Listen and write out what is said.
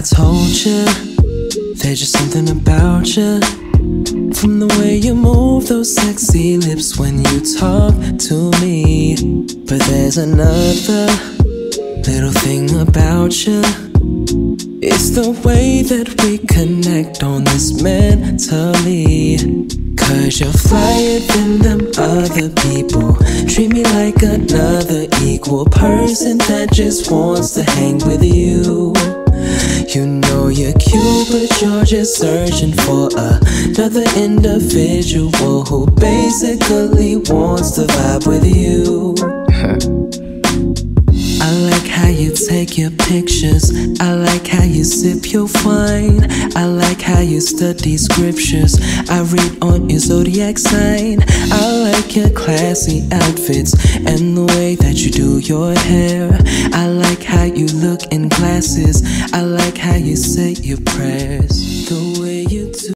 I told you, there's just something about you. From the way you move those sexy lips when you talk to me. But there's another little thing about you. It's the way that we connect on this mentally. Cause you're flyer than them other people. Treat me like another equal person that just wants to hang with you. But you're just searching for another individual who basically wants to vibe with you. I like how you take your pictures. I like how you sip your wine. I like how you study scriptures. I read on your zodiac sign. I like your classy outfits and the way that you do your hair. How you look in glasses. I like how you say your prayers. The way you do.